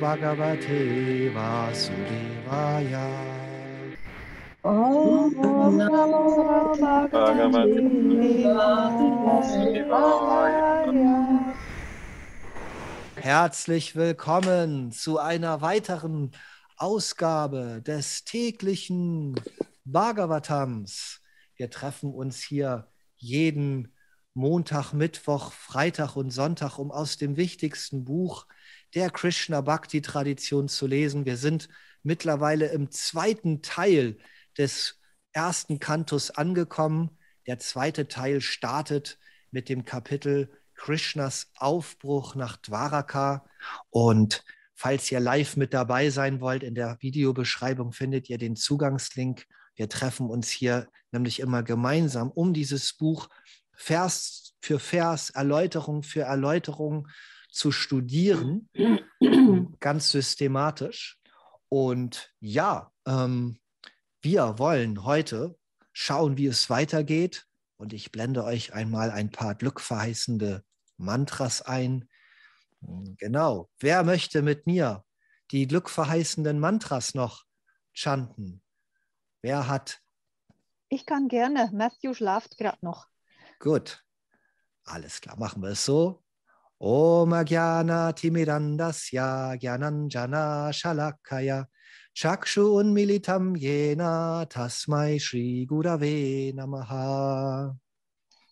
Bhagavate Vasudevaya. Om Namo Bhagavate Vasudevaya. Herzlich willkommen zu einer weiteren Ausgabe des täglichen Bhagavatams. Wir treffen uns hier jeden Montag, Mittwoch, Freitag und Sonntag, um aus dem wichtigsten Buch der Krishna Bhakti Tradition zu lesen. Wir sind mittlerweile im zweiten Teil des ersten Kantus angekommen. Der zweite Teil startet mit dem Kapitel Krishnas Aufbruch nach Dwaraka. Und falls ihr live mit dabei sein wollt, in der Videobeschreibung findet ihr den Zugangslink. Wir treffen uns hier nämlich immer gemeinsam, um dieses Buch Vers für Vers, Erläuterung für Erläuterung zu studieren, ganz systematisch. Und ja, ähm, wir wollen heute schauen, wie es weitergeht. Und ich blende euch einmal ein paar glückverheißende Mantras ein. Genau. Wer möchte mit mir die glückverheißenden Mantras noch chanten? Wer hat? Ich kann gerne. Matthew schlaft gerade noch. Gut. Alles klar, machen wir es so. Om Agyana Timirandasya Gyananjana Shalakaya Chakshu Unmilitam Jena Tasmai Shri Gurave Namaha.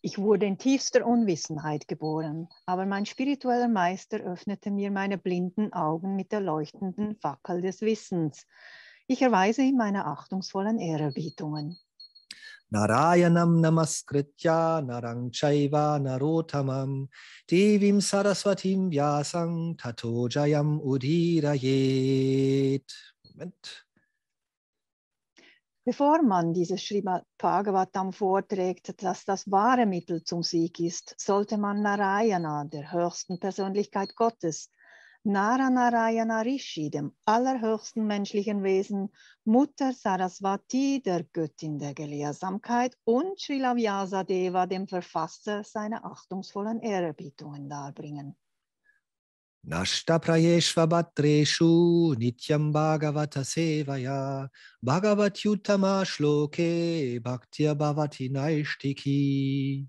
Ich wurde in tiefster Unwissenheit geboren, aber mein spiritueller Meister öffnete mir meine blinden Augen mit der leuchtenden Fackel des Wissens. Ich erweise ihm meine achtungsvollen Ehrerbietungen. Narayanam Namaskritya Narang Chaiva Narotamam Devim Saraswatim Vyasang Tato Jayam Udirayet. Moment. Bevor man dieses Srimad Bhagavatam vorträgt, dass das wahre Mittel zum Sieg ist, sollte man Narayana, der höchsten Persönlichkeit Gottes, Naranarayana Rishi, dem allerhöchsten menschlichen Wesen, Mutter Saraswati, der Göttin der Gelehrsamkeit und Srila Vyasadeva, dem Verfasser seiner achtungsvollen Ehrerbietungen darbringen. Nashtaprayeshvabhatreshu Nityam Bhagavata Sevaya Bhagavatyutama Shloke Bhaktya Bhavati Naishtiki.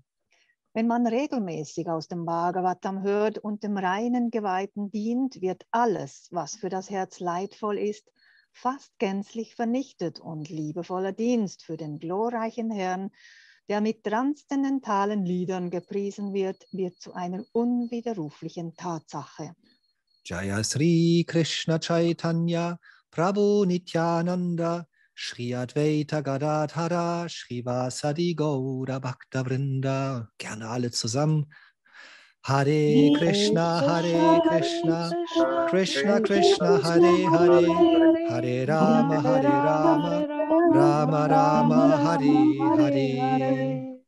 Wenn man regelmäßig aus dem Bhagavatam hört und dem reinen Geweihten dient, wird alles, was für das Herz leidvoll ist, fast gänzlich vernichtet und liebevoller Dienst für den glorreichen Herrn, der mit transzendentalen Liedern gepriesen wird, wird zu einer unwiderruflichen Tatsache. Jaya Sri Krishna Chaitanya Prabhu Nityananda Shri Advaita Gadadhara Srivasadi Gaura Bhakta Vrinda. Gerne alle zusammen. Hare Krishna, Hare Krishna, Krishna Krishna, Hare Hare, Hare Rama, Hare Rama, Rama Rama, Hare Hare.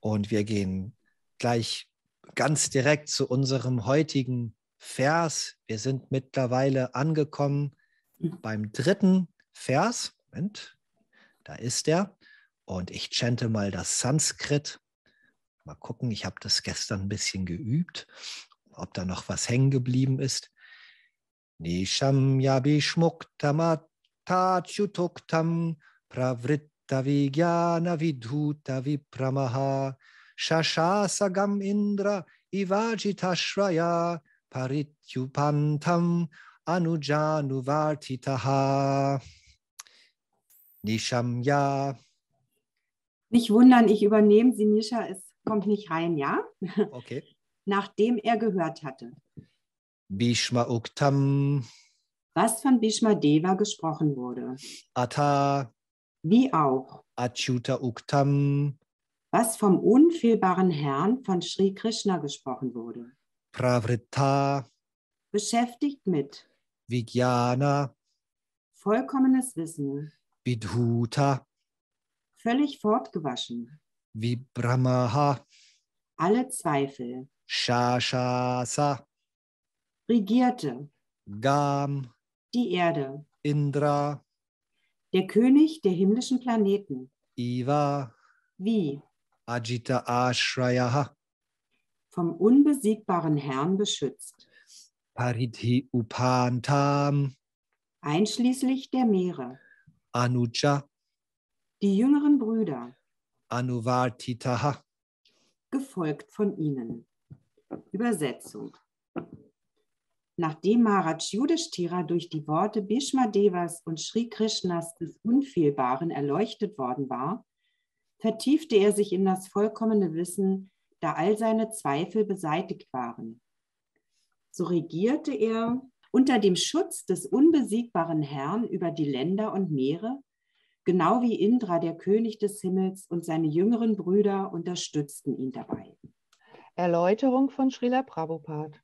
Und wir gehen gleich ganz direkt zu unserem heutigen Vers. Wir sind mittlerweile angekommen beim dritten Vers. Moment, da ist er. Und ich chante mal das Sanskrit. Mal gucken, ich habe das gestern ein bisschen geübt, ob da noch was hängen geblieben ist. Nisham yabishmuktamatachutuktam pravritta vigyana vidhuta vipramaha shashasagam indra ivajitashvaya parityupantam anujanuvartitaha. Nishamya. Nicht wundern, ich übernehme sie, Nisha, es kommt nicht rein, ja? Okay. Nachdem er gehört hatte. Bhishma Uktam. Was von Bhishma Deva gesprochen wurde. Ata. Wie auch. Achyuta Uktam. Was vom unfehlbaren Herrn von Sri Krishna gesprochen wurde. Pravritta. Beschäftigt mit. Vijnana. Vollkommenes Wissen. Vidhuta, völlig fortgewaschen, Vibramaha, alle Zweifel, Shashasa, regierte. Gam, die Erde, Indra, der König der himmlischen Planeten, Iva, wie? Ajita Ashrayaha, vom unbesiegbaren Herrn beschützt, Paridhi Upantam, einschließlich der Meere, Anuja, die jüngeren Brüder, Anuvartitaha, gefolgt von ihnen. Übersetzung. Nachdem Maharaj Yudhishthira durch die Worte Bhishma Devas und Sri Krishnas des Unfehlbaren erleuchtet worden war, vertiefte er sich in das vollkommene Wissen, da all seine Zweifel beseitigt waren. So regierte er unter dem Schutz des unbesiegbaren Herrn über die Länder und Meere, genau wie Indra, der König des Himmels, und seine jüngeren Brüder unterstützten ihn dabei. Erläuterung von Srila Prabhupada.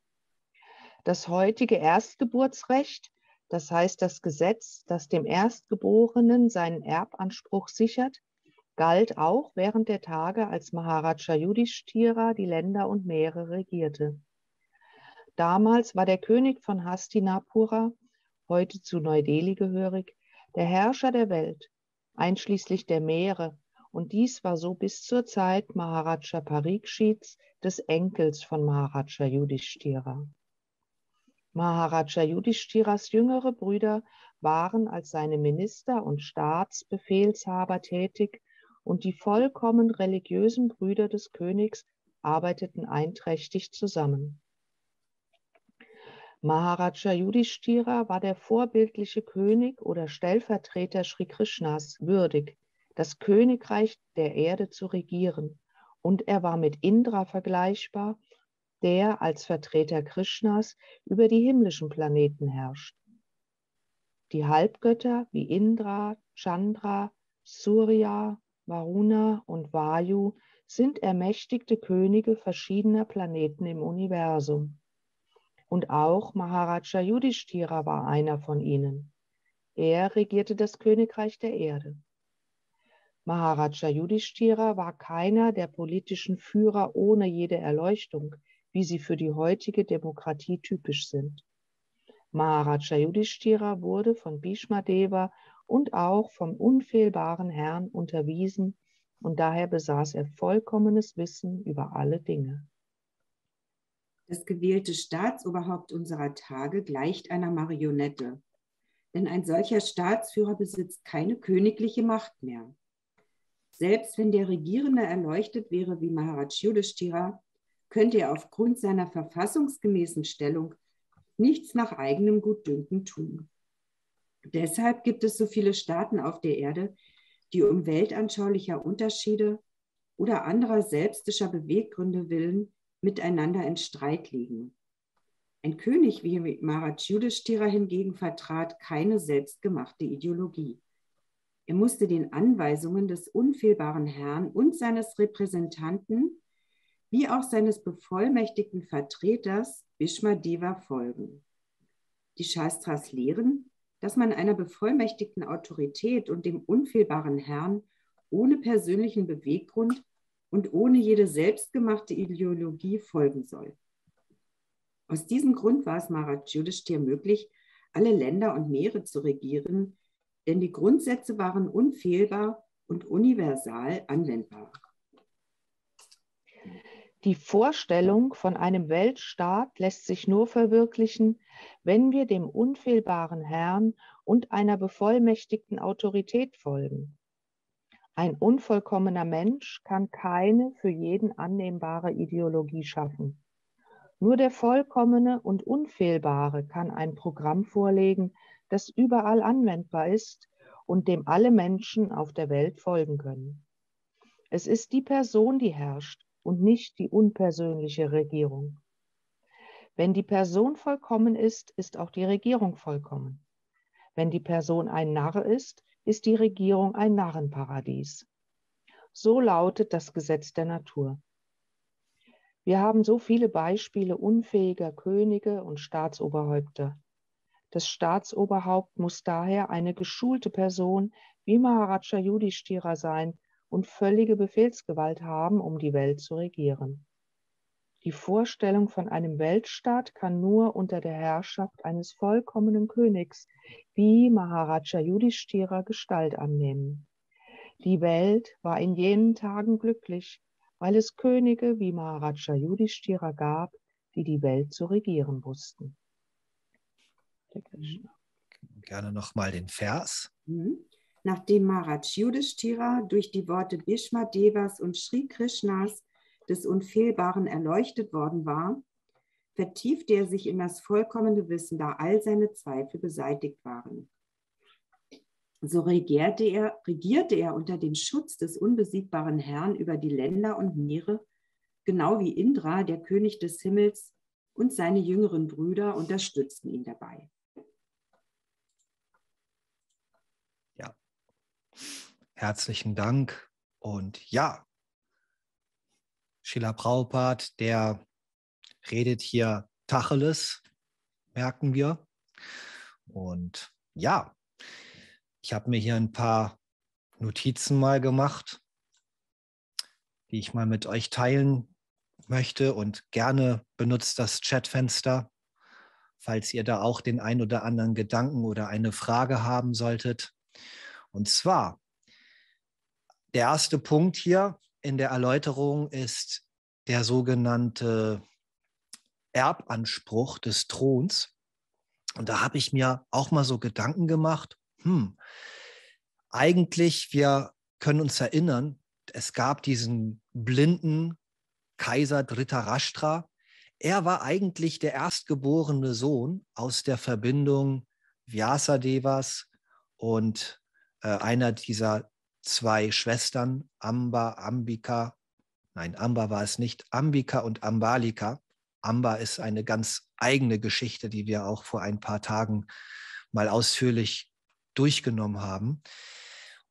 Das heutige Erstgeburtsrecht, das heißt das Gesetz, das dem Erstgeborenen seinen Erbanspruch sichert, galt auch während der Tage, als Maharaja Yudhishthira die Länder und Meere regierte. Damals war der König von Hastinapura, heute zu Neu-Delhi gehörig, der Herrscher der Welt, einschließlich der Meere, und dies war so bis zur Zeit Maharaja Parikshits, des Enkels von Maharaja Yudhishthira. Maharaja Yudhishtiras jüngere Brüder waren als seine Minister und Staatsbefehlshaber tätig und die vollkommen religiösen Brüder des Königs arbeiteten einträchtig zusammen. Maharaja Yudhishthira war der vorbildliche König oder Stellvertreter Sri Krishnas würdig, das Königreich der Erde zu regieren, und er war mit Indra vergleichbar, der als Vertreter Krishnas über die himmlischen Planeten herrscht. Die Halbgötter wie Indra, Chandra, Surya, Varuna und Vayu sind ermächtigte Könige verschiedener Planeten im Universum. Und auch Maharaja Yudhishthira war einer von ihnen. Er regierte das Königreich der Erde. Maharaja Yudhishthira war keiner der politischen Führer ohne jede Erleuchtung, wie sie für die heutige Demokratie typisch sind. Maharaja Yudhishthira wurde von Bhishma Deva und auch vom unfehlbaren Herrn unterwiesen und daher besaß er vollkommenes Wissen über alle Dinge. Das gewählte Staatsoberhaupt unserer Tage gleicht einer Marionette, denn ein solcher Staatsführer besitzt keine königliche Macht mehr. Selbst wenn der Regierende erleuchtet wäre wie Maharaj Yudhishthira, könnte er aufgrund seiner verfassungsgemäßen Stellung nichts nach eigenem Gutdünken tun. Deshalb gibt es so viele Staaten auf der Erde, die um weltanschaulicher Unterschiede oder anderer selbstischer Beweggründe willen miteinander in Streit liegen. Ein König wie Maharaj Yudhishthira hingegen vertrat keine selbstgemachte Ideologie. Er musste den Anweisungen des unfehlbaren Herrn und seines Repräsentanten wie auch seines bevollmächtigten Vertreters Bhishma Deva folgen. Die Shastras lehren, dass man einer bevollmächtigten Autorität und dem unfehlbaren Herrn ohne persönlichen Beweggrund und ohne jede selbstgemachte Ideologie folgen soll. Aus diesem Grund war es Maharaj Yudhishthir möglich, alle Länder und Meere zu regieren, denn die Grundsätze waren unfehlbar und universal anwendbar. Die Vorstellung von einem Weltstaat lässt sich nur verwirklichen, wenn wir dem unfehlbaren Herrn und einer bevollmächtigten Autorität folgen. Ein unvollkommener Mensch kann keine für jeden annehmbare Ideologie schaffen. Nur der Vollkommene und Unfehlbare kann ein Programm vorlegen, das überall anwendbar ist und dem alle Menschen auf der Welt folgen können. Es ist die Person, die herrscht und nicht die unpersönliche Regierung. Wenn die Person vollkommen ist, ist auch die Regierung vollkommen. Wenn die Person ein Narr ist, ist die Regierung ein Narrenparadies. So lautet das Gesetz der Natur. Wir haben so viele Beispiele unfähiger Könige und Staatsoberhäupter. Das Staatsoberhaupt muss daher eine geschulte Person wie Maharaja Yudhishthira sein und völlige Befehlsgewalt haben, um die Welt zu regieren. Die Vorstellung von einem Weltstaat kann nur unter der Herrschaft eines vollkommenen Königs wie Maharaja Yudhishthira Gestalt annehmen. Die Welt war in jenen Tagen glücklich, weil es Könige wie Maharaja Yudhishthira gab, die die Welt zu regieren wussten. Gerne nochmal den Vers. Mhm. Nachdem Maharaj Yudhishthira durch die Worte Bhishma Devas und Sri Krishnas des Unfehlbaren erleuchtet worden war, vertiefte er sich in das vollkommene Wissen, da all seine Zweifel beseitigt waren. So regierte er, regierte er unter dem Schutz des unbesiegbaren Herrn über die Länder und Meere, genau wie Indra, der König des Himmels, und seine jüngeren Brüder unterstützten ihn dabei. Ja, herzlichen Dank. Und ja, Schiller Prabhupada, der redet hier Tacheles, merken wir. Und ja, ich habe mir hier ein paar Notizen mal gemacht, die ich mal mit euch teilen möchte und gerne benutzt das Chatfenster, falls ihr da auch den ein oder anderen Gedanken oder eine Frage haben solltet. Und zwar, der erste Punkt hier in der Erläuterung ist der sogenannte Erbanspruch des Throns. Und da habe ich mir auch mal so Gedanken gemacht, hm, eigentlich, wir können uns erinnern, es gab diesen blinden Kaiser Dhritarashtra. Er war eigentlich der erstgeborene Sohn aus der Verbindung Vyasadevas und äh, einer dieser zwei Schwestern, Amba, Ambika, nein, Amba war es nicht, Ambika und Ambalika. Amba ist eine ganz eigene Geschichte, die wir auch vor ein paar Tagen mal ausführlich durchgenommen haben.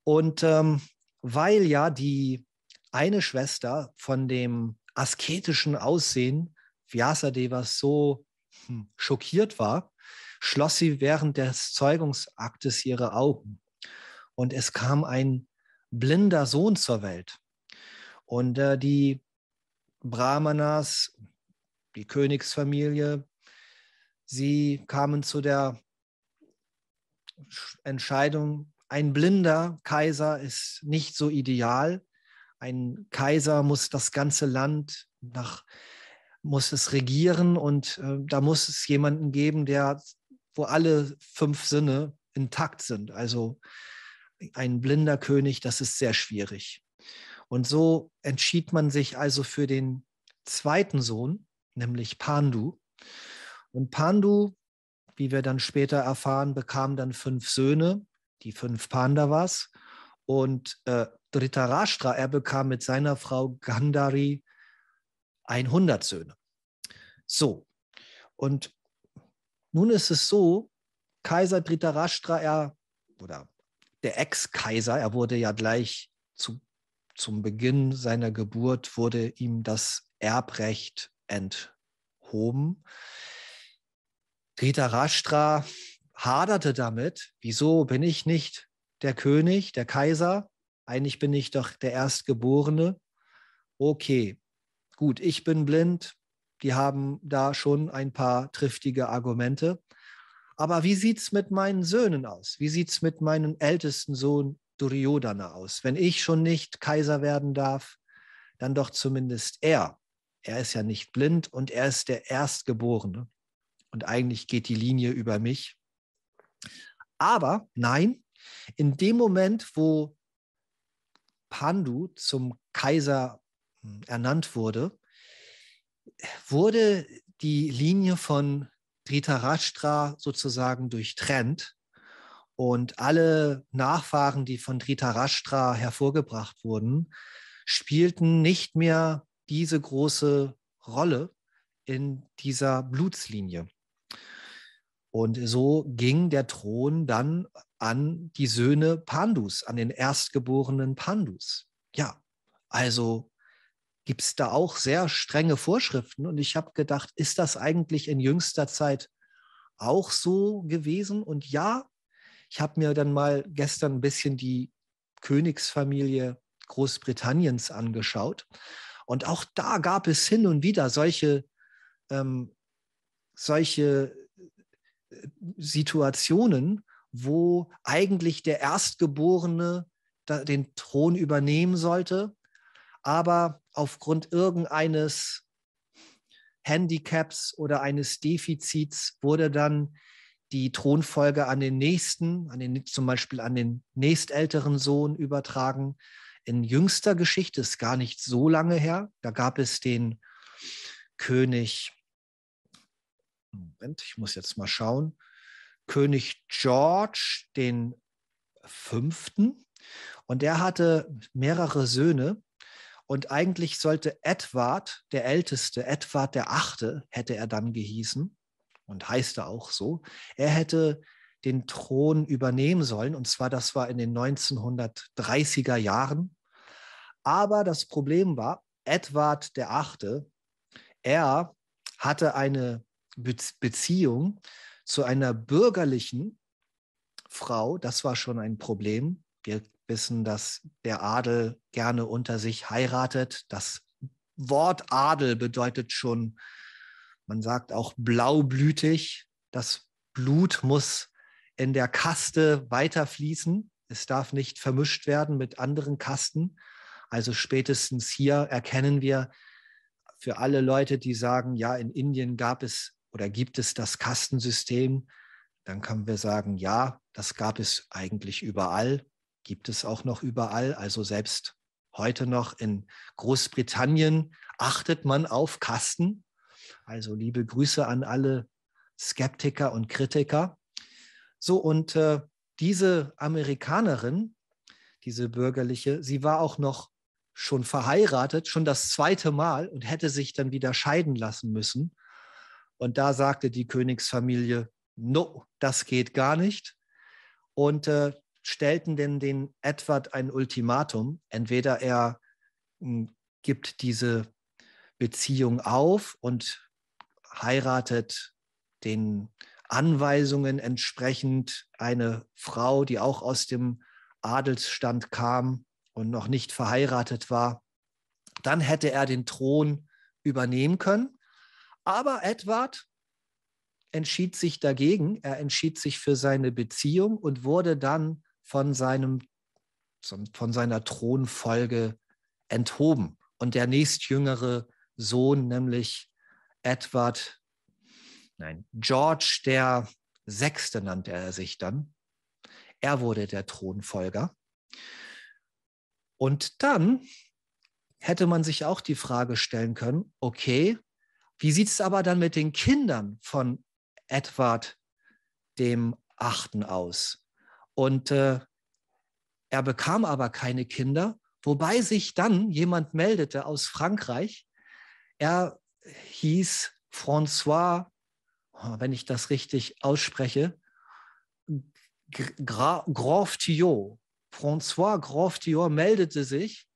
Und ähm, weil ja die eine Schwester von dem asketischen Aussehen Vyasadevas so hm, schockiert war, schloss sie während des Zeugungsaktes ihre Augen. Und es kam ein blinder Sohn zur Welt. Und äh, die Brahmanas, die Königsfamilie, sie kamen zu der Entscheidung, ein blinder Kaiser ist nicht so ideal. Ein Kaiser muss das ganze Land nach, muss es regieren und äh, da muss es jemanden geben, der, wo alle fünf Sinne intakt sind. Also ein blinder König, das ist sehr schwierig. Und so entschied man sich also für den zweiten Sohn, nämlich Pandu. Und Pandu, wie wir dann später erfahren, bekam dann fünf Söhne, die fünf Pandavas. Und äh, Dhritarashtra, er bekam mit seiner Frau Gandhari 100 Söhne. So, und nun ist es so, Kaiser Dhritarashtra, er, oder der Ex-Kaiser, er wurde ja gleich zu zum Beginn seiner Geburt wurde ihm das Erbrecht enthoben. Dhritarashtra haderte damit, wieso bin ich nicht der König, der Kaiser? Eigentlich bin ich doch der Erstgeborene. Okay, gut, ich bin blind. Die haben da schon ein paar triftige Argumente. Aber wie sieht es mit meinen Söhnen aus? Wie sieht es mit meinem ältesten Sohn Duryodhana aus. Wenn ich schon nicht Kaiser werden darf, dann doch zumindest er. Er ist ja nicht blind und er ist der Erstgeborene. Und eigentlich geht die Linie über mich. Aber nein, in dem Moment, wo Pandu zum Kaiser hm, ernannt wurde, wurde die Linie von Dhritarashtra sozusagen durchtrennt und alle Nachfahren, die von Dhritarashtra hervorgebracht wurden, spielten nicht mehr diese große Rolle in dieser Blutslinie. Und so ging der Thron dann an die Söhne Pandus, an den erstgeborenen Pandus. Ja, also gibt es da auch sehr strenge Vorschriften. Und ich habe gedacht, ist das eigentlich in jüngster Zeit auch so gewesen. Und ja, ich habe mir dann mal gestern ein bisschen die Königsfamilie Großbritanniens angeschaut. Und auch da gab es hin und wieder solche, ähm, solche äh, Situationen, wo eigentlich der Erstgeborene den Thron übernehmen sollte, aber aufgrund irgendeines Handicaps oder eines Defizits wurde dann die Thronfolge an den nächsten, an den, zum Beispiel an den nächstälteren Sohn übertragen. In jüngster Geschichte ist gar nicht so lange her. Da gab es den König, Moment, ich muss jetzt mal schauen, König George den Fünften. Und der hatte mehrere Söhne. Und eigentlich sollte Edward, der Älteste, Edward der Achte, hätte er dann gehießen und heißt er auch so, er hätte den Thron übernehmen sollen. Und zwar, das war in den 1930er Jahren. Aber das Problem war, Edward der Achte, er hatte eine Beziehung zu einer bürgerlichen Frau. Das war schon ein Problem. Wir wissen, dass der Adel gerne unter sich heiratet. Das Wort Adel bedeutet schon, man sagt auch blaublütig. Das Blut muss in der Kaste weiterfließen. Es darf nicht vermischt werden mit anderen Kasten. Also spätestens hier erkennen wir für alle Leute, die sagen, ja, in Indien gab es oder gibt es das Kastensystem, dann können wir sagen, ja, das gab es eigentlich überall gibt es auch noch überall. Also selbst heute noch in Großbritannien achtet man auf Kasten. Also liebe Grüße an alle Skeptiker und Kritiker. So, und äh, diese Amerikanerin, diese bürgerliche, sie war auch noch schon verheiratet, schon das zweite Mal und hätte sich dann wieder scheiden lassen müssen. Und da sagte die Königsfamilie, no, das geht gar nicht. Und äh, stellten denn den Edward ein Ultimatum. Entweder er hm, gibt diese Beziehung auf und heiratet den Anweisungen entsprechend eine Frau, die auch aus dem Adelsstand kam und noch nicht verheiratet war, dann hätte er den Thron übernehmen können. Aber Edward entschied sich dagegen, er entschied sich für seine Beziehung und wurde dann von, seinem, von seiner Thronfolge enthoben. Und der nächstjüngere Sohn, nämlich Edward, nein, George der Sechste nannte er sich dann. Er wurde der Thronfolger. Und dann hätte man sich auch die Frage stellen können, okay, wie sieht es aber dann mit den Kindern von Edward dem Achten aus? Und äh, er bekam aber keine Kinder, wobei sich dann jemand meldete aus Frankreich. Er hieß François, oh, wenn ich das richtig ausspreche, Graf Thiot. François Graf Thiot meldete sich.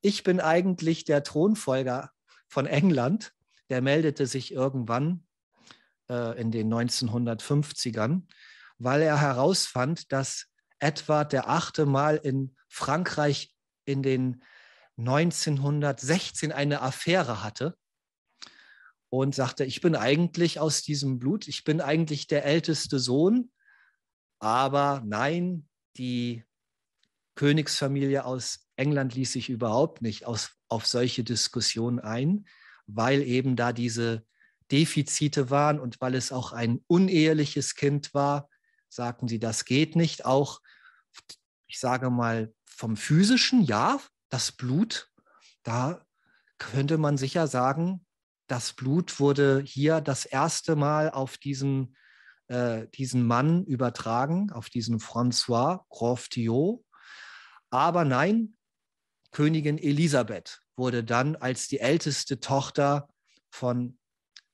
Ich bin eigentlich der Thronfolger von England. Der meldete sich irgendwann äh, in den 1950ern weil er herausfand, dass Edward der achte Mal in Frankreich in den 1916 eine Affäre hatte und sagte, ich bin eigentlich aus diesem Blut, ich bin eigentlich der älteste Sohn, aber nein, die Königsfamilie aus England ließ sich überhaupt nicht aus, auf solche Diskussionen ein, weil eben da diese Defizite waren und weil es auch ein uneheliches Kind war, sagten sie, das geht nicht. Auch, ich sage mal, vom physischen, ja, das Blut, da könnte man sicher sagen, das Blut wurde hier das erste Mal auf diesen, äh, diesen Mann übertragen, auf diesen François Graf Thiot. Aber nein, Königin Elisabeth wurde dann als die älteste Tochter von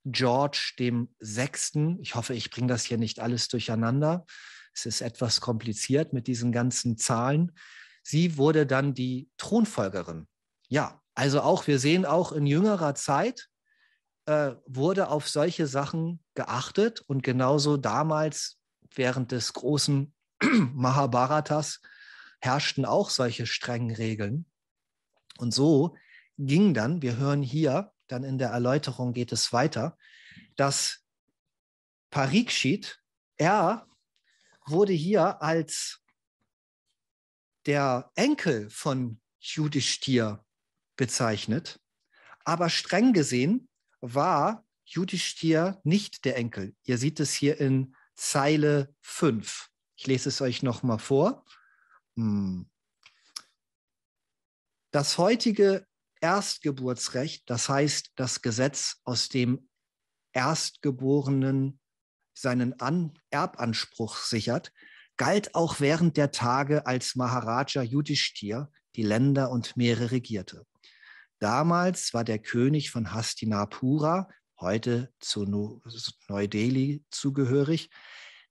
George dem Sechsten. Ich hoffe, ich bringe das hier nicht alles durcheinander. Es ist etwas kompliziert mit diesen ganzen Zahlen. Sie wurde dann die Thronfolgerin. Ja, also auch, wir sehen auch in jüngerer Zeit, äh, wurde auf solche Sachen geachtet und genauso damals während des großen Mahabharatas herrschten auch solche strengen Regeln. Und so ging dann, wir hören hier, dann in der Erläuterung geht es weiter, dass Parikshit, er wurde hier als der Enkel von Judishthir bezeichnet, aber streng gesehen war Judishthir nicht der Enkel. Ihr seht es hier in Zeile 5. Ich lese es euch nochmal vor. Hm. Das heutige Erstgeburtsrecht, das heißt das Gesetz, aus dem Erstgeborenen seinen An Erbanspruch sichert, galt auch während der Tage, als Maharaja Yudhishthir die Länder und Meere regierte. Damals war der König von Hastinapura, heute zu Neu-Delhi zugehörig,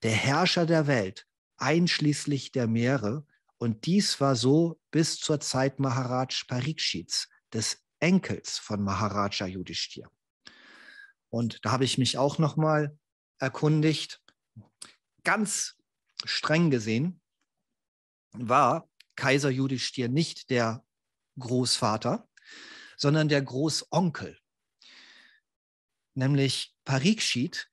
der Herrscher der Welt, einschließlich der Meere. Und dies war so bis zur Zeit Maharaj Parikshits, des Enkels von Maharaja Yudhishthir. Und da habe ich mich auch noch mal erkundigt. Ganz streng gesehen war Kaiser Judithstir nicht der Großvater, sondern der Großonkel. Nämlich Parikshit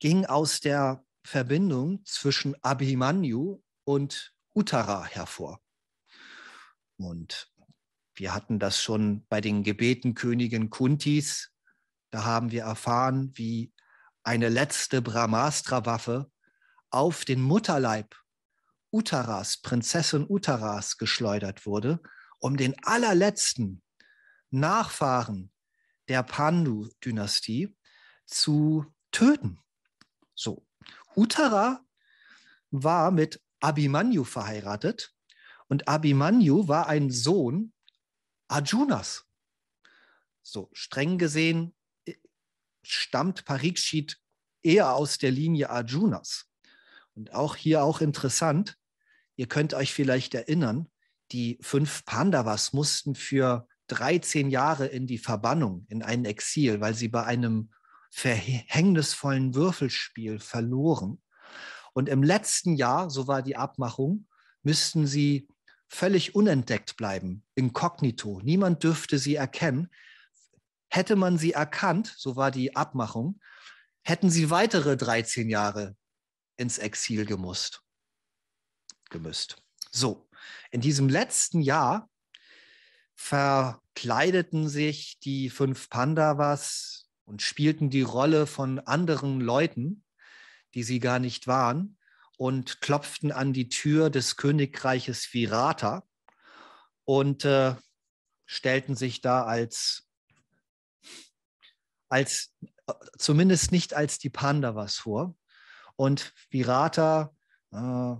ging aus der Verbindung zwischen Abhimanyu und Uttara hervor. Und wir hatten das schon bei den Gebetenkönigin Kuntis. Da haben wir erfahren, wie eine letzte Brahmastra-Waffe auf den Mutterleib Uttaras, Prinzessin Uttaras, geschleudert wurde, um den allerletzten Nachfahren der Pandu-Dynastie zu töten. So, Uttara war mit Abhimanyu verheiratet und Abhimanyu war ein Sohn Arjunas. So, streng gesehen stammt Parikshit eher aus der Linie Arjunas. Und auch hier auch interessant, ihr könnt euch vielleicht erinnern, die fünf Pandavas mussten für 13 Jahre in die Verbannung, in ein Exil, weil sie bei einem verhängnisvollen Würfelspiel verloren. Und im letzten Jahr, so war die Abmachung, müssten sie völlig unentdeckt bleiben, inkognito. Niemand dürfte sie erkennen, Hätte man sie erkannt, so war die Abmachung, hätten sie weitere 13 Jahre ins Exil gemusst. Gemüsst. So, in diesem letzten Jahr verkleideten sich die fünf Pandavas und spielten die Rolle von anderen Leuten, die sie gar nicht waren, und klopften an die Tür des Königreiches Virata und äh, stellten sich da als als zumindest nicht als die Pandavas vor. Und Virata äh,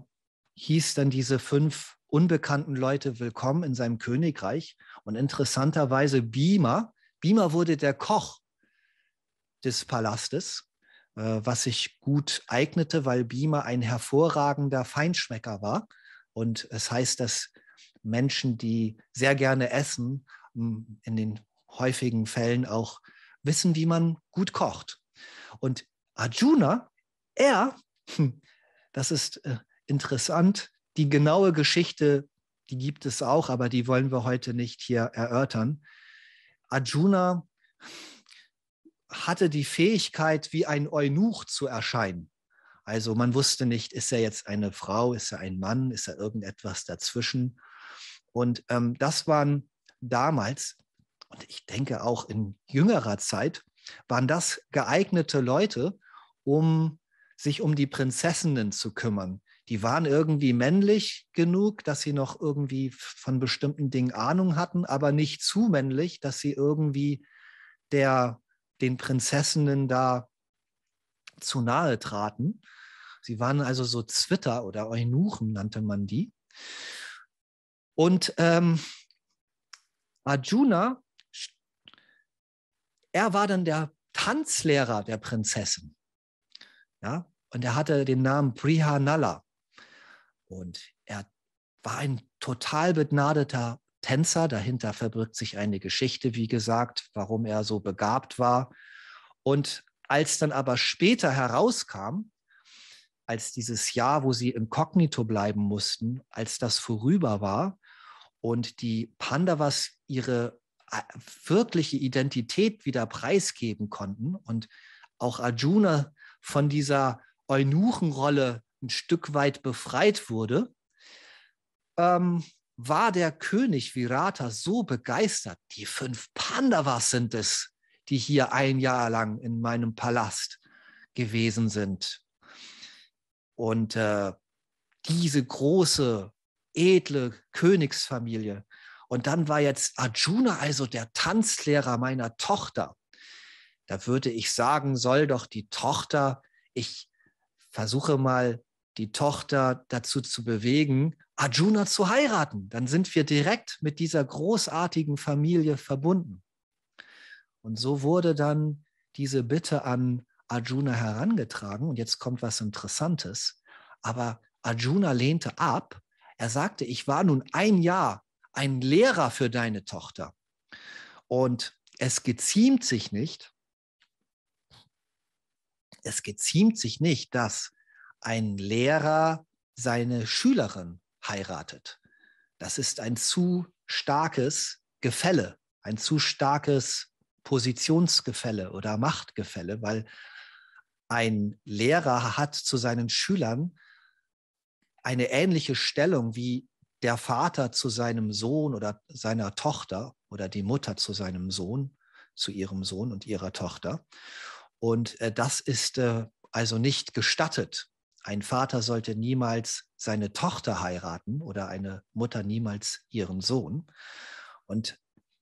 hieß dann diese fünf unbekannten Leute willkommen in seinem Königreich. Und interessanterweise Bima, Bima wurde der Koch des Palastes, äh, was sich gut eignete, weil Bima ein hervorragender Feinschmecker war. Und es heißt, dass Menschen, die sehr gerne essen, in den häufigen Fällen auch wissen, wie man gut kocht. Und Arjuna, er, hm, das ist äh, interessant, die genaue Geschichte, die gibt es auch, aber die wollen wir heute nicht hier erörtern. Arjuna hatte die Fähigkeit, wie ein Eunuch zu erscheinen. Also man wusste nicht, ist er jetzt eine Frau, ist er ein Mann, ist er irgendetwas dazwischen. Und ähm, das waren damals und ich denke auch in jüngerer Zeit, waren das geeignete Leute, um sich um die Prinzessinnen zu kümmern. Die waren irgendwie männlich genug, dass sie noch irgendwie von bestimmten Dingen Ahnung hatten, aber nicht zu männlich, dass sie irgendwie der, den Prinzessinnen da zu nahe traten. Sie waren also so Zwitter oder Eunuchen, nannte man die. Und ähm, Arjuna er war dann der Tanzlehrer der Prinzessin. Ja, und er hatte den Namen Prihanala. Und er war ein total begnadeter Tänzer. Dahinter verbirgt sich eine Geschichte, wie gesagt, warum er so begabt war. Und als dann aber später herauskam, als dieses Jahr, wo sie inkognito bleiben mussten, als das vorüber war und die Pandavas ihre äh, wirkliche Identität wieder preisgeben konnten und auch Arjuna von dieser Eunuchenrolle ein Stück weit befreit wurde, ähm, war der König Virata so begeistert. Die fünf Pandavas sind es, die hier ein Jahr lang in meinem Palast gewesen sind. Und äh, diese große, edle Königsfamilie. Und dann war jetzt Arjuna also der Tanzlehrer meiner Tochter. Da würde ich sagen, soll doch die Tochter, ich versuche mal die Tochter dazu zu bewegen, Arjuna zu heiraten. Dann sind wir direkt mit dieser großartigen Familie verbunden. Und so wurde dann diese Bitte an Arjuna herangetragen. Und jetzt kommt was Interessantes. Aber Arjuna lehnte ab. Er sagte, ich war nun ein Jahr ein Lehrer für deine Tochter. Und es geziemt sich nicht, es geziemt sich nicht, dass ein Lehrer seine Schülerin heiratet. Das ist ein zu starkes Gefälle, ein zu starkes Positionsgefälle oder Machtgefälle, weil ein Lehrer hat zu seinen Schülern eine ähnliche Stellung wie der Vater zu seinem Sohn oder seiner Tochter oder die Mutter zu seinem Sohn, zu ihrem Sohn und ihrer Tochter. Und äh, das ist äh, also nicht gestattet. Ein Vater sollte niemals seine Tochter heiraten oder eine Mutter niemals ihren Sohn. Und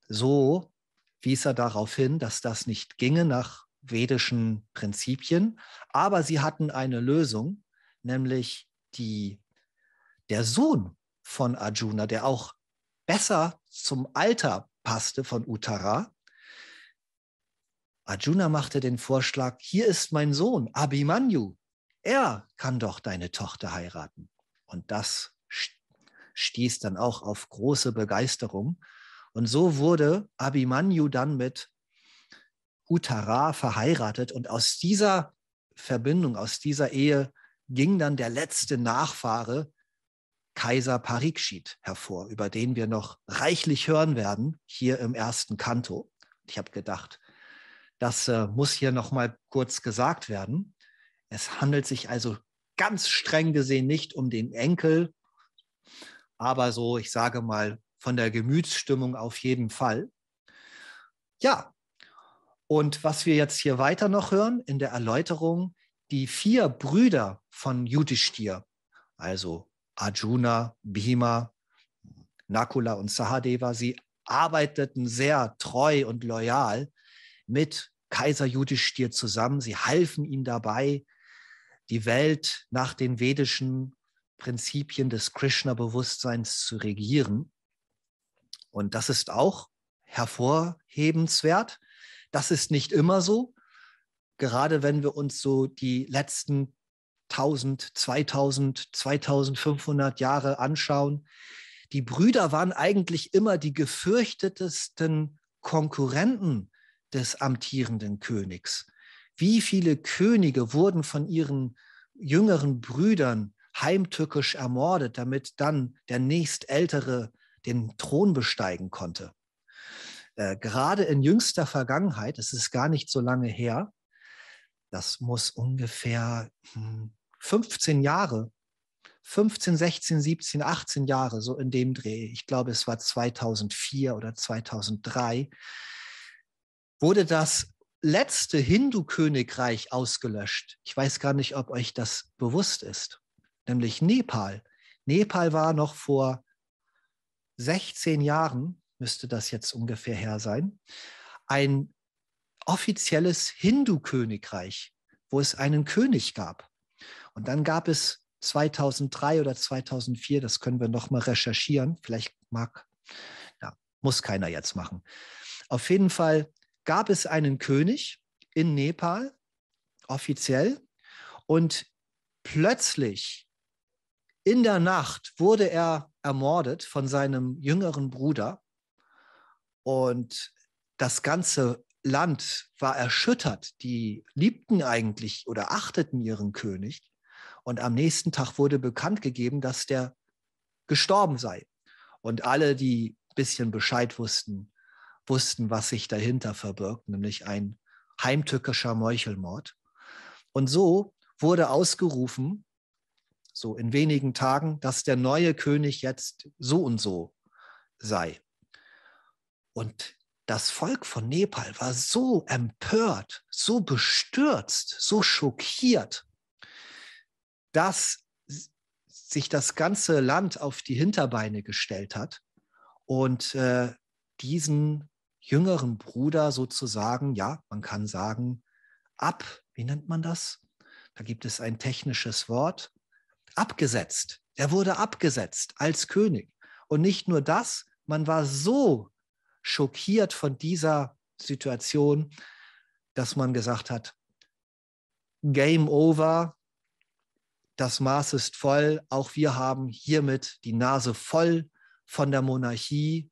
so wies er darauf hin, dass das nicht ginge nach vedischen Prinzipien, aber sie hatten eine Lösung, nämlich die, der Sohn von Arjuna, der auch besser zum Alter passte von Uttara. Arjuna machte den Vorschlag, hier ist mein Sohn, Abhimanyu. Er kann doch deine Tochter heiraten. Und das stieß dann auch auf große Begeisterung. Und so wurde Abhimanyu dann mit Uttara verheiratet. Und aus dieser Verbindung, aus dieser Ehe ging dann der letzte Nachfahre, Kaiser Parikshit, hervor, über den wir noch reichlich hören werden, hier im ersten Kanto. Ich habe gedacht, das äh, muss hier noch mal kurz gesagt werden. Es handelt sich also ganz streng gesehen nicht um den Enkel, aber so, ich sage mal, von der Gemütsstimmung auf jeden Fall. Ja, und was wir jetzt hier weiter noch hören in der Erläuterung, die vier Brüder von Yudhishthir, also Arjuna, Bhima, Nakula und Sahadeva, sie arbeiteten sehr treu und loyal mit Kaiser Yudhishthir zusammen. Sie halfen ihm dabei, die Welt nach den vedischen Prinzipien des Krishna-Bewusstseins zu regieren. Und das ist auch hervorhebenswert. Das ist nicht immer so. Gerade wenn wir uns so die letzten 1000, 2000, 2500 Jahre anschauen, die Brüder waren eigentlich immer die gefürchtetesten Konkurrenten des amtierenden Königs. Wie viele Könige wurden von ihren jüngeren Brüdern heimtückisch ermordet, damit dann der nächstältere den Thron besteigen konnte. Äh, gerade in jüngster Vergangenheit, es ist gar nicht so lange her, das muss ungefähr hm, 15 Jahre, 15, 16, 17, 18 Jahre, so in dem Dreh, ich glaube es war 2004 oder 2003, wurde das letzte Hindu-Königreich ausgelöscht. Ich weiß gar nicht, ob euch das bewusst ist, nämlich Nepal. Nepal war noch vor 16 Jahren, müsste das jetzt ungefähr her sein, ein offizielles Hindu-Königreich, wo es einen König gab. Und dann gab es 2003 oder 2004, das können wir noch mal recherchieren, vielleicht mag, ja, muss keiner jetzt machen. Auf jeden Fall gab es einen König in Nepal, offiziell, und plötzlich in der Nacht wurde er ermordet von seinem jüngeren Bruder und das ganze Land war erschüttert. Die liebten eigentlich oder achteten ihren König. Und am nächsten Tag wurde bekannt gegeben, dass der gestorben sei. Und alle, die ein bisschen Bescheid wussten, wussten, was sich dahinter verbirgt, nämlich ein heimtückischer Meuchelmord. Und so wurde ausgerufen, so in wenigen Tagen, dass der neue König jetzt so und so sei. Und das Volk von Nepal war so empört, so bestürzt, so schockiert, dass sich das ganze Land auf die Hinterbeine gestellt hat und äh, diesen jüngeren Bruder sozusagen, ja, man kann sagen, ab, wie nennt man das? Da gibt es ein technisches Wort, abgesetzt. Er wurde abgesetzt als König. Und nicht nur das, man war so schockiert von dieser Situation, dass man gesagt hat, Game over, das Maß ist voll, auch wir haben hiermit die Nase voll von der Monarchie.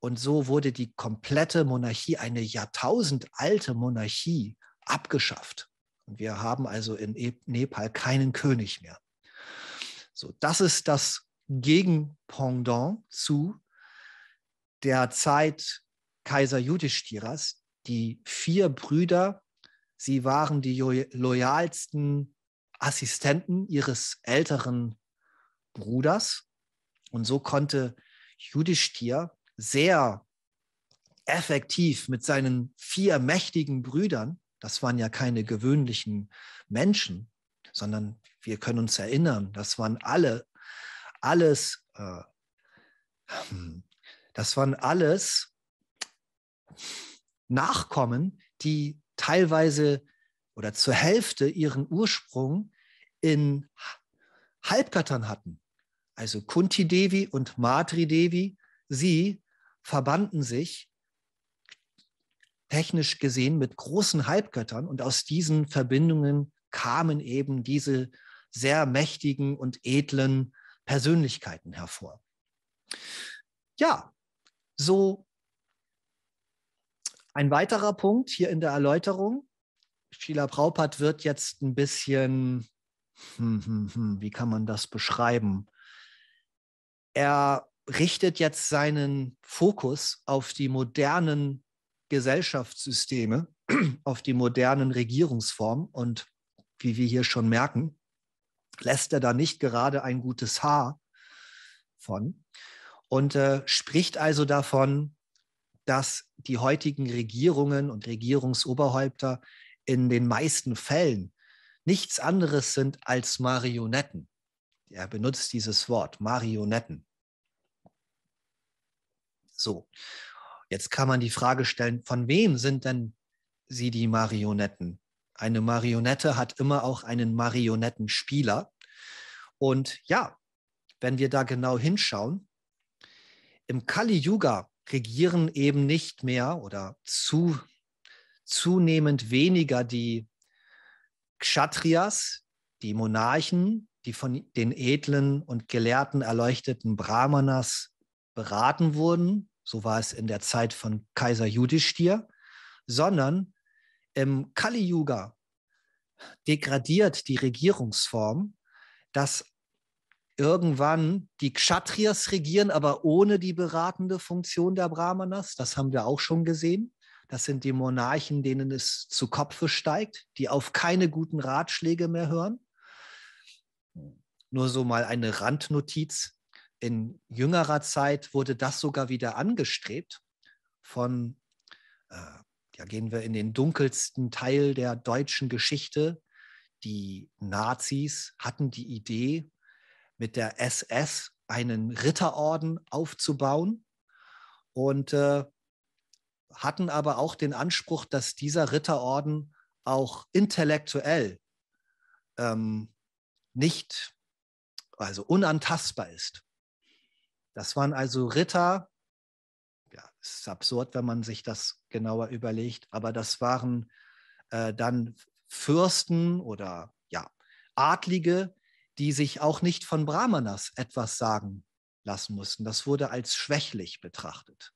Und so wurde die komplette Monarchie, eine jahrtausendalte Monarchie, abgeschafft. Und wir haben also in Nepal keinen König mehr. So, das ist das Gegenpendant zu der Zeit Kaiser Yudhishtiras. Die vier Brüder, sie waren die loyalsten Assistenten ihres älteren Bruders. Und so konnte Yudhishthir sehr effektiv mit seinen vier mächtigen Brüdern, das waren ja keine gewöhnlichen Menschen, sondern wir können uns erinnern, das waren alle, alles, äh, hm, das waren alles Nachkommen, die teilweise oder zur Hälfte ihren Ursprung in Halbgöttern hatten. Also Kunti Devi und Madri Devi, sie verbanden sich technisch gesehen mit großen Halbgöttern und aus diesen Verbindungen kamen eben diese sehr mächtigen und edlen Persönlichkeiten hervor. Ja, so ein weiterer Punkt hier in der Erläuterung. Sheila Braupert wird jetzt ein bisschen, hm, hm, hm, wie kann man das beschreiben? Er richtet jetzt seinen Fokus auf die modernen Gesellschaftssysteme, auf die modernen Regierungsformen und wie wir hier schon merken, lässt er da nicht gerade ein gutes Haar von und äh, spricht also davon, dass die heutigen Regierungen und Regierungsoberhäupter in den meisten Fällen nichts anderes sind als Marionetten. Er benutzt dieses Wort, Marionetten. So, jetzt kann man die Frage stellen, von wem sind denn sie die Marionetten? Eine Marionette hat immer auch einen Marionettenspieler. Und ja, wenn wir da genau hinschauen, im Kali Yuga regieren eben nicht mehr oder zu, zunehmend weniger die Kshatriyas, die Monarchen, die von den edlen und gelehrten erleuchteten Brahmanas beraten wurden, so war es in der Zeit von Kaiser Yudhishthir, sondern im Kali Yuga degradiert die Regierungsform, dass irgendwann die Kshatriyas regieren, aber ohne die beratende Funktion der Brahmanas. Das haben wir auch schon gesehen. Das sind die Monarchen, denen es zu Kopfe steigt, die auf keine guten Ratschläge mehr hören. Nur so mal eine Randnotiz. In jüngerer Zeit wurde das sogar wieder angestrebt von äh, ja, gehen wir in den dunkelsten Teil der deutschen Geschichte. Die Nazis hatten die Idee, mit der SS einen Ritterorden aufzubauen und äh, hatten aber auch den Anspruch, dass dieser Ritterorden auch intellektuell ähm, nicht, also unantastbar ist. Das waren also Ritter, ja, es ist absurd, wenn man sich das genauer überlegt, aber das waren äh, dann Fürsten oder ja, Adlige, die sich auch nicht von Brahmanas etwas sagen lassen mussten. Das wurde als schwächlich betrachtet.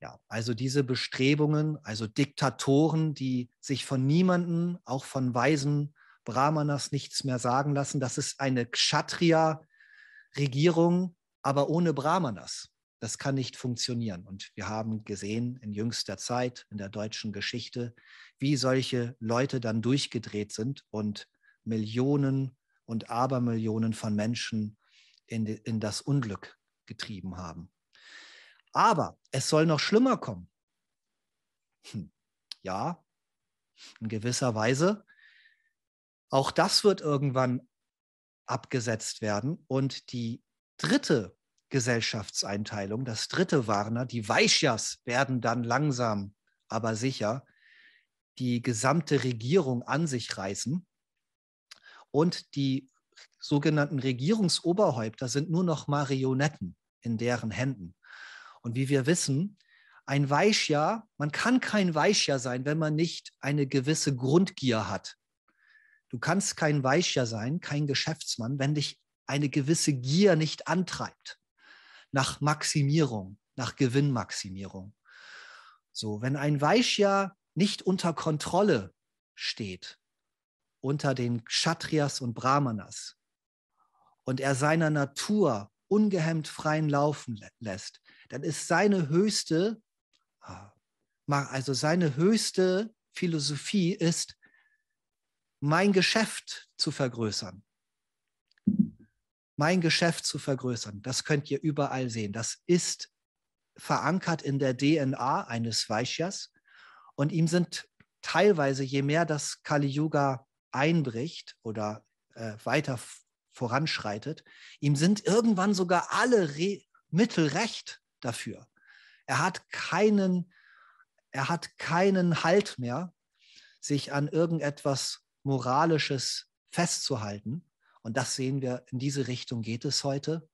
Ja, also diese Bestrebungen, also Diktatoren, die sich von niemanden, auch von weisen Brahmanas, nichts mehr sagen lassen, das ist eine Kshatriya-Regierung, aber ohne Brahmanas. Das kann nicht funktionieren. Und wir haben gesehen in jüngster Zeit in der deutschen Geschichte, wie solche Leute dann durchgedreht sind und Millionen und Abermillionen von Menschen in, in das Unglück getrieben haben. Aber es soll noch schlimmer kommen. Hm. Ja, in gewisser Weise. Auch das wird irgendwann abgesetzt werden. Und die dritte Gesellschaftseinteilung, das dritte Warner, die Vaishyas werden dann langsam, aber sicher die gesamte Regierung an sich reißen. Und die sogenannten Regierungsoberhäupter sind nur noch Marionetten in deren Händen. Und wie wir wissen, ein Weichjahr, man kann kein Weichjahr sein, wenn man nicht eine gewisse Grundgier hat. Du kannst kein Weichjahr sein, kein Geschäftsmann, wenn dich eine gewisse Gier nicht antreibt nach Maximierung, nach Gewinnmaximierung. So, wenn ein Weichjahr nicht unter Kontrolle steht, unter den Kshatriyas und Brahmanas, und er seiner Natur ungehemmt freien Laufen lässt, dann ist seine höchste, ah, also seine höchste Philosophie ist, mein Geschäft zu vergrößern. Mein Geschäft zu vergrößern. Das könnt ihr überall sehen. Das ist verankert in der DNA eines Vaishyas. Und ihm sind teilweise, je mehr das Kali Yuga einbricht oder äh, weiter voranschreitet, ihm sind irgendwann sogar alle Re Mittel recht dafür. Er hat keinen, er hat keinen Halt mehr, sich an irgendetwas Moralisches festzuhalten. Und das sehen wir, in diese Richtung geht es heute,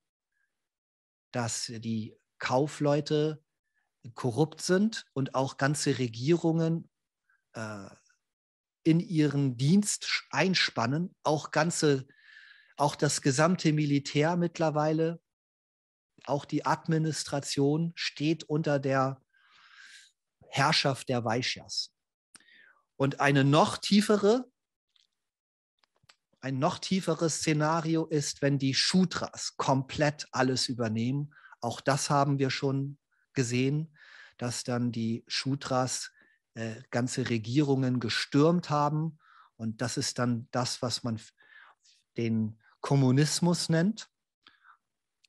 dass die Kaufleute korrupt sind und auch ganze Regierungen äh, in ihren Dienst einspannen, auch ganze, auch das gesamte Militär mittlerweile, auch die Administration steht unter der Herrschaft der Vaishyas. Und eine noch tiefere, ein noch tieferes Szenario ist, wenn die Shudras komplett alles übernehmen. Auch das haben wir schon gesehen, dass dann die Shudras äh, ganze Regierungen gestürmt haben. Und das ist dann das, was man den Kommunismus nennt.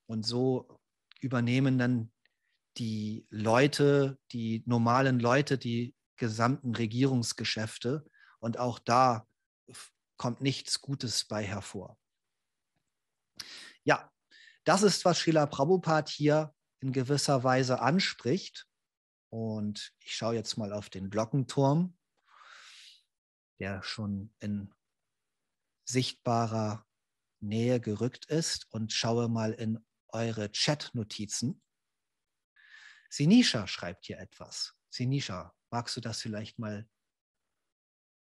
Und so übernehmen dann die Leute, die normalen Leute, die gesamten Regierungsgeschäfte. Und auch da kommt nichts Gutes bei hervor. Ja, das ist, was Srila Prabhupada hier in gewisser Weise anspricht. Und ich schaue jetzt mal auf den Glockenturm, der schon in sichtbarer Nähe gerückt ist und schaue mal in eure Chat-Notizen. Sinisha schreibt hier etwas. Sinisha, magst du das vielleicht mal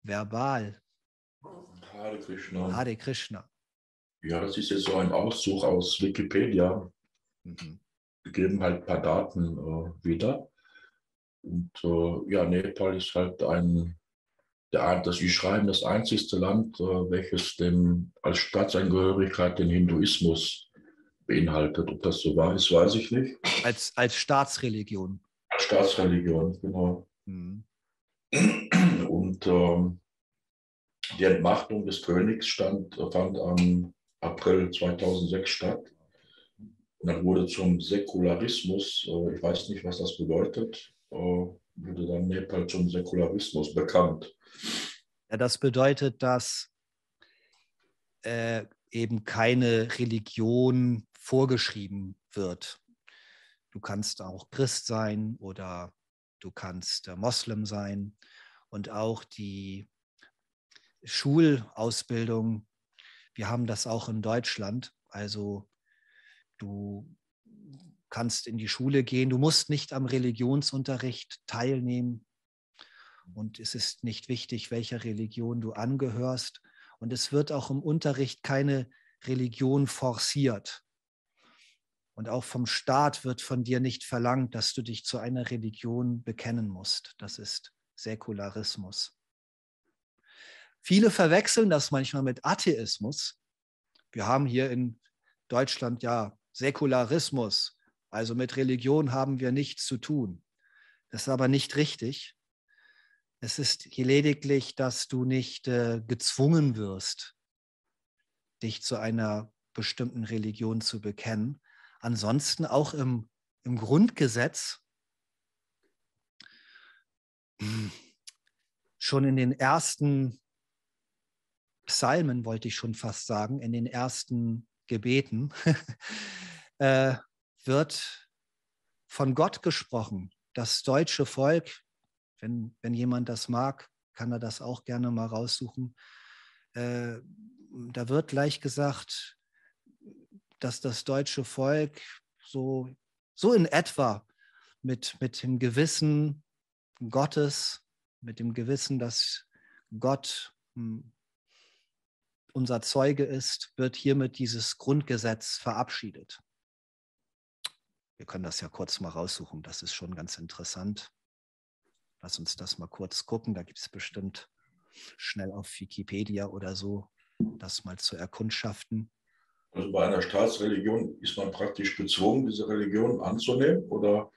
verbal? Hare Krishna. Hare Krishna. Ja, das ist jetzt so ein Auszug aus Wikipedia. Mhm. Wir geben halt ein paar Daten äh, wieder. Und äh, ja, Nepal ist halt ein, der, das, die schreiben, das einzigste Land, äh, welches dem, als Staatsangehörigkeit den Hinduismus beinhaltet. Ob das so wahr ist, weiß ich nicht. Als, als Staatsreligion. Als Staatsreligion, genau. Mhm. Und ähm, die Entmachtung des Königs stand, fand am April 2006 statt. Und dann wurde zum Säkularismus, äh, ich weiß nicht, was das bedeutet, äh, wurde dann Nepal zum Säkularismus bekannt. Ja, das bedeutet, dass äh, eben keine Religion vorgeschrieben wird. Du kannst auch Christ sein oder du kannst äh, Moslem sein und auch die Schulausbildung. Wir haben das auch in Deutschland. Also du kannst in die Schule gehen. Du musst nicht am Religionsunterricht teilnehmen. Und es ist nicht wichtig, welcher Religion du angehörst. Und es wird auch im Unterricht keine Religion forciert. Und auch vom Staat wird von dir nicht verlangt, dass du dich zu einer Religion bekennen musst. Das ist Säkularismus. Viele verwechseln das manchmal mit Atheismus. Wir haben hier in Deutschland ja Säkularismus, also mit Religion haben wir nichts zu tun. Das ist aber nicht richtig. Es ist lediglich, dass du nicht äh, gezwungen wirst, dich zu einer bestimmten Religion zu bekennen. Ansonsten auch im, im Grundgesetz, schon in den ersten Psalmen, wollte ich schon fast sagen, in den ersten Gebeten, äh, wird von Gott gesprochen. Das deutsche Volk, wenn, wenn jemand das mag, kann er das auch gerne mal raussuchen. Äh, da wird gleich gesagt, dass das deutsche Volk so, so in etwa mit, mit dem Gewissen Gottes, mit dem Gewissen, dass Gott hm, unser Zeuge ist, wird hiermit dieses Grundgesetz verabschiedet. Wir können das ja kurz mal raussuchen, das ist schon ganz interessant. Lass uns das mal kurz gucken, da gibt es bestimmt schnell auf Wikipedia oder so das mal zu erkundschaften. Also bei einer Staatsreligion ist man praktisch gezwungen, diese Religion anzunehmen oder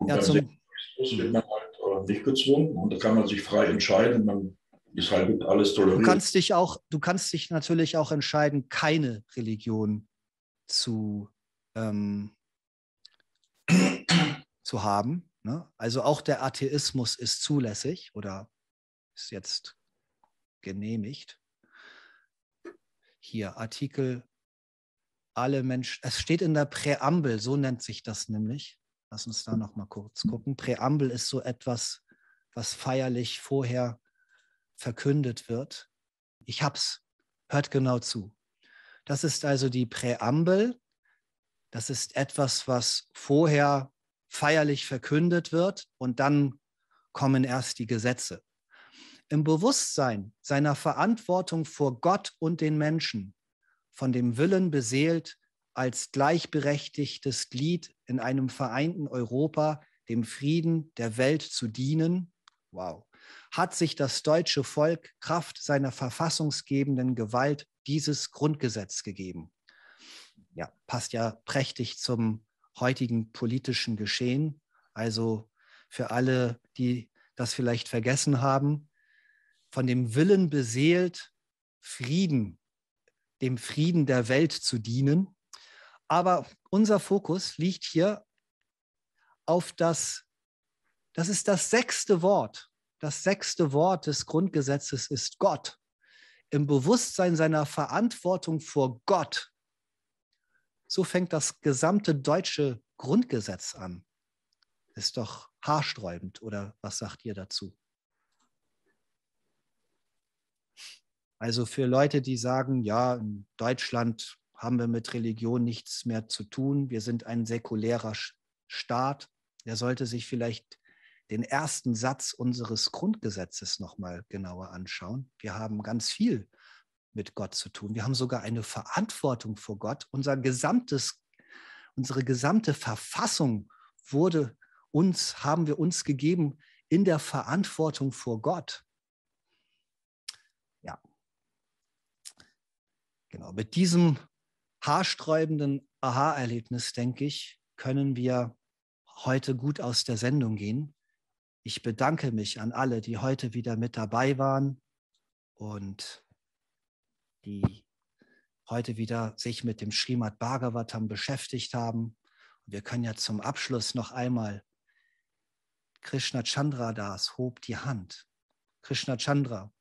ja, beim Säkularismus wird man halt äh, nicht gezwungen und da kann man sich frei entscheiden. Man ist halt alles toleriert. Du kannst dich auch, du kannst dich natürlich auch entscheiden, keine Religion zu, ähm, zu haben. Ne? Also auch der Atheismus ist zulässig oder ist jetzt genehmigt. Hier Artikel alle Menschen, es steht in der Präambel, so nennt sich das nämlich. Lass uns da noch mal kurz gucken. Präambel ist so etwas, was feierlich vorher verkündet wird. Ich hab's. Hört genau zu. Das ist also die Präambel. Das ist etwas, was vorher feierlich verkündet wird und dann kommen erst die Gesetze. Im Bewusstsein seiner Verantwortung vor Gott und den Menschen von dem Willen beseelt, als gleichberechtigtes Glied in einem vereinten Europa dem Frieden der Welt zu dienen, wow, hat sich das deutsche Volk Kraft seiner verfassungsgebenden Gewalt dieses Grundgesetz gegeben. Ja, passt ja prächtig zum heutigen politischen Geschehen. Also für alle, die das vielleicht vergessen haben, von dem Willen beseelt, Frieden dem Frieden der Welt zu dienen. Aber unser Fokus liegt hier auf das, das ist das sechste Wort. Das sechste Wort des Grundgesetzes ist Gott. Im Bewusstsein seiner Verantwortung vor Gott. So fängt das gesamte deutsche Grundgesetz an. Ist doch haarsträubend, oder was sagt ihr dazu? Also für Leute, die sagen, ja, in Deutschland haben wir mit Religion nichts mehr zu tun, wir sind ein säkulärer Staat, der sollte sich vielleicht den ersten Satz unseres Grundgesetzes nochmal genauer anschauen. Wir haben ganz viel mit Gott zu tun. Wir haben sogar eine Verantwortung vor Gott. Unser gesamtes, unsere gesamte Verfassung wurde uns, haben wir uns gegeben in der Verantwortung vor Gott. Genau, mit diesem haarsträubenden Aha-Erlebnis, denke ich, können wir heute gut aus der Sendung gehen. Ich bedanke mich an alle, die heute wieder mit dabei waren und die heute wieder sich mit dem Srimad Bhagavatam beschäftigt haben. Und wir können ja zum Abschluss noch einmal Krishna Chandra Das hob die Hand. Krishna Chandra,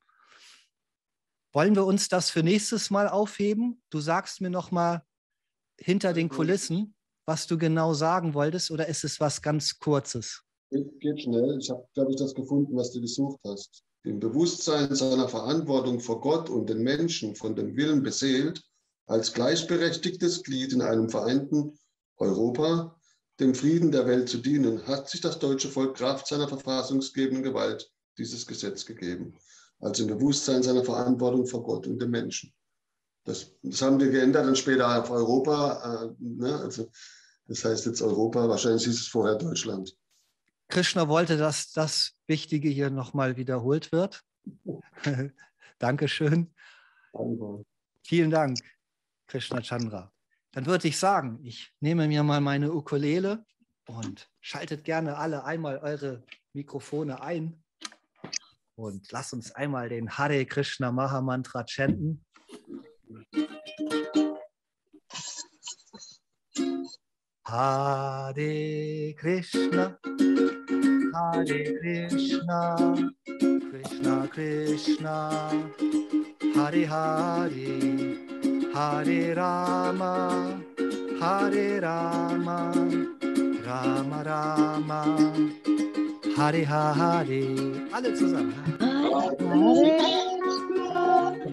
wollen wir uns das für nächstes Mal aufheben? Du sagst mir noch mal hinter den Kulissen, was du genau sagen wolltest, oder ist es was ganz Kurzes? Geht, geht schnell. Ich habe, glaube ich, das gefunden, was du gesucht hast. Im Bewusstsein seiner Verantwortung vor Gott und den Menschen von dem Willen beseelt, als gleichberechtigtes Glied in einem vereinten Europa, dem Frieden der Welt zu dienen, hat sich das deutsche Volk Kraft seiner verfassungsgebenden Gewalt dieses Gesetz gegeben also im Bewusstsein seiner Verantwortung vor Gott und den Menschen. Das, das haben wir geändert dann später auf Europa. Äh, ne? also Das heißt jetzt Europa, wahrscheinlich ist es vorher Deutschland. Krishna wollte, dass das Wichtige hier nochmal wiederholt wird. Dankeschön. Danke. Vielen Dank, Krishna Chandra. Dann würde ich sagen, ich nehme mir mal meine Ukulele und schaltet gerne alle einmal eure Mikrofone ein und lasst uns einmal den Hare Krishna Maha Mantra chanten. Hare Krishna, Hare Krishna, Krishna Krishna, Hare Hare, Hare Rama, Hare Rama, Rama Rama, Hare Hare. Alle zusammen. Hare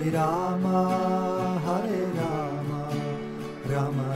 Hare Rama, Hare Rama, Rama